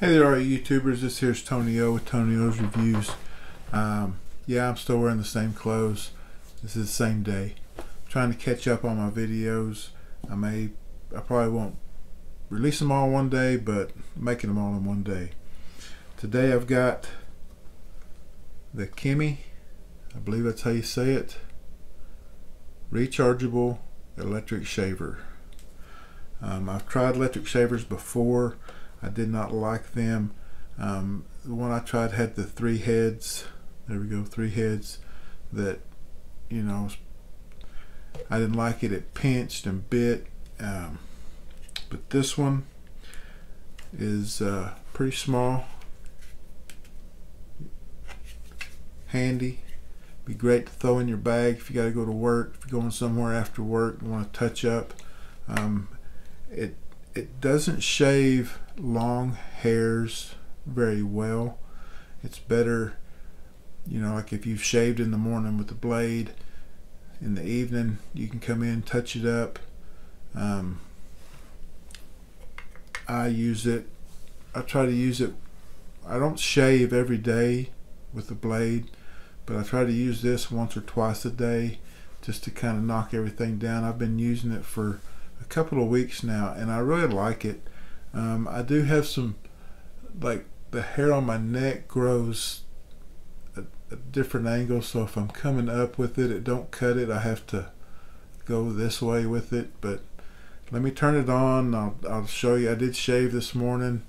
Hey there, all you YouTubers. This here's Tony O with Tony O's Reviews. Um, yeah, I'm still wearing the same clothes. This is the same day. I'm trying to catch up on my videos. I may, I probably won't release them all one day, but making them all in one day. Today I've got the Kemei, I believe that's how you say it, rechargeable electric shaver. Um, I've tried electric shavers before. I did not like them. Um, the one I tried had the three heads. There we go, three heads. That you know, I didn't like it. It pinched and bit. Um, but this one is uh, pretty small, handy. Be great to throw in your bag if you got to go to work. If you're going somewhere after work, you want to touch up. Um, it it doesn't shave long hairs very well. It's better, you know, like if you've shaved in the morning with the blade, in the evening you can come in, touch it up. Um, I use it, I try to use it, I don't shave every day with the blade, but I try to use this once or twice a day just to kind of knock everything down. I've been using it for a couple of weeks now and I really like it. Um, I do have some, like the hair on my neck grows at a different angle so if I'm coming up with it, it don't cut it. I have to go this way with it but let me turn it on. I'll, I'll show you. I did shave this morning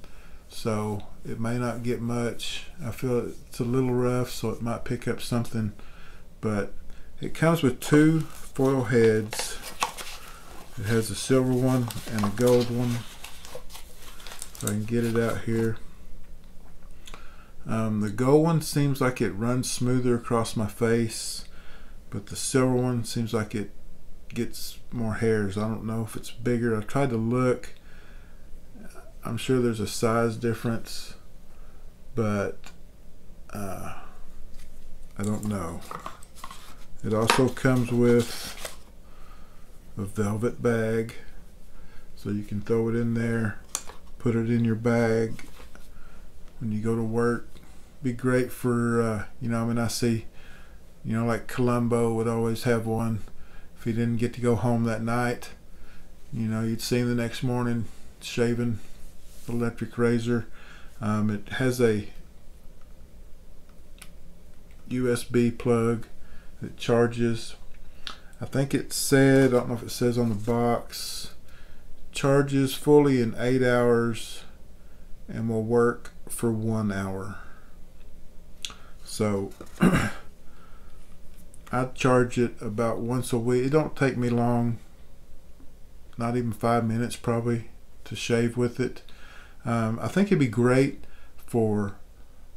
so it may not get much. I feel it's a little rough so it might pick up something but it comes with two foil heads it has a silver one and a gold one. I can get it out here. Um, the gold one seems like it runs smoother across my face, but the silver one seems like it gets more hairs. I don't know if it's bigger. I've tried to look. I'm sure there's a size difference, but uh, I don't know. It also comes with a velvet bag so you can throw it in there put it in your bag when you go to work. Be great for uh, you know I mean I see you know like Columbo would always have one. If he didn't get to go home that night you know you'd see him the next morning shaving the electric razor. Um, it has a USB plug that charges. I think it said, I don't know if it says on the box, charges fully in eight hours and will work for one hour. So I charge it about once a week. It don't take me long, not even five minutes probably, to shave with it. Um, I think it'd be great for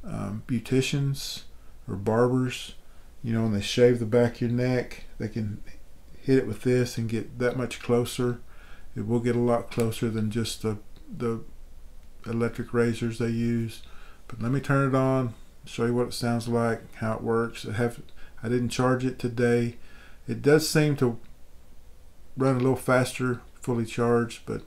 um, beauticians or barbers you know, when they shave the back of your neck, they can hit it with this and get that much closer. It will get a lot closer than just the, the electric razors they use. But let me turn it on, show you what it sounds like, how it works. I have I didn't charge it today. It does seem to run a little faster fully charged, but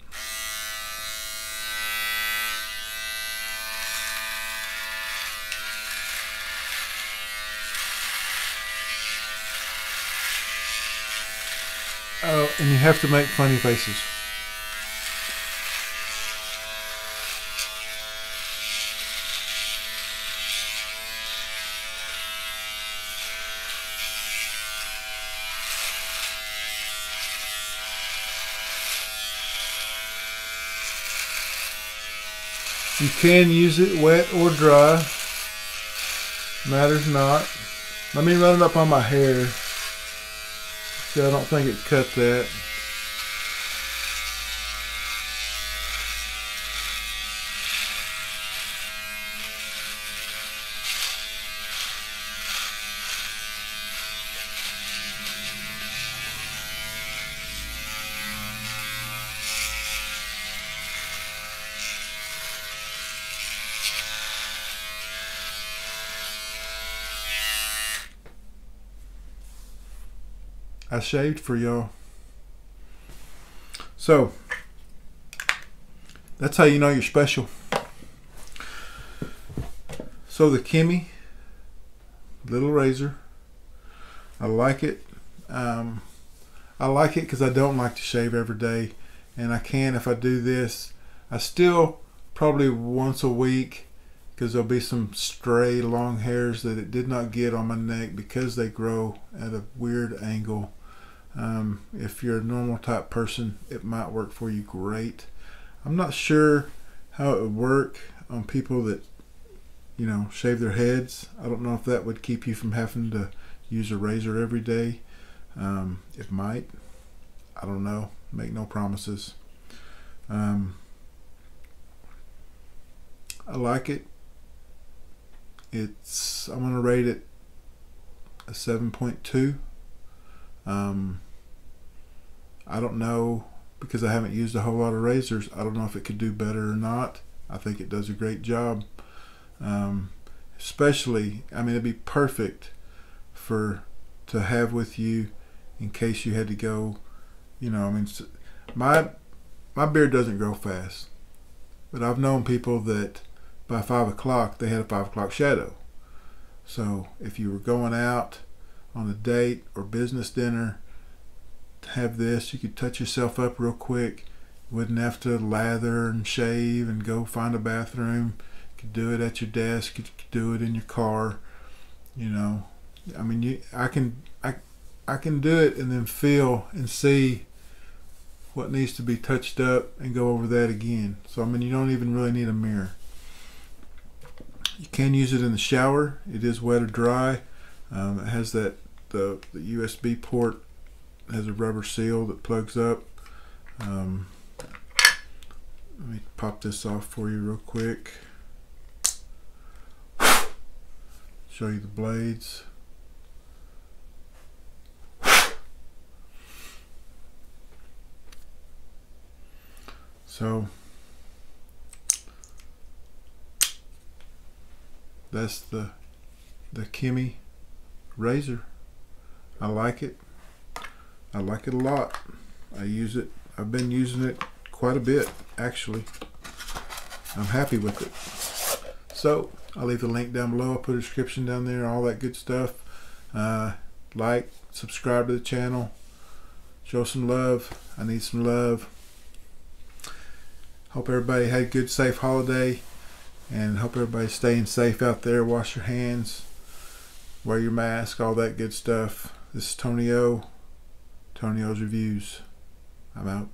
Oh, and you have to make funny faces. You can use it wet or dry. Matters not. Let me run it up on my hair. See, I don't think it cut that. I shaved for y'all. So that's how you know you're special. So the Kemei little razor, I like it. Um, I like it because I don't like to shave every day, and I can if I do this. I still probably once a week because there'll be some stray long hairs that it did not get on my neck because they grow at a weird angle. Um, if you're a normal type person, it might work for you great. I'm not sure how it would work on people that you know shave their heads. I don't know if that would keep you from having to use a razor every day. Um, it might. I don't know. Make no promises. Um, I like it. It's I'm gonna rate it a 7.2. Um, I don't know because I haven't used a whole lot of razors. I don't know if it could do better or not. I think it does a great job. Um, especially, I mean, it'd be perfect for to have with you in case you had to go. You know, I mean, my my beard doesn't grow fast, but I've known people that by five o'clock they had a five o'clock shadow. So if you were going out on a date or business dinner, have this. You could touch yourself up real quick. wouldn't have to lather and shave and go find a bathroom. You could do it at your desk. You could do it in your car. You know, I mean, you, I can, I, I can do it and then feel and see what needs to be touched up and go over that again. So I mean, you don't even really need a mirror. You can use it in the shower. It is wet or dry. Um, it has that the, the USB port has a rubber seal that plugs up. Um, let me pop this off for you real quick. Show you the blades. So that's the the Kemei razor. I like it. I like it a lot. I use it. I've been using it quite a bit actually. I'm happy with it. So I'll leave the link down below. I'll put a description down there, all that good stuff. Uh, like, subscribe to the channel. Show some love. I need some love. Hope everybody had a good, safe holiday. And hope everybody's staying safe out there. Wash your hands. Wear your mask. All that good stuff. This is Tony O. Tony O's Reviews. I'm out.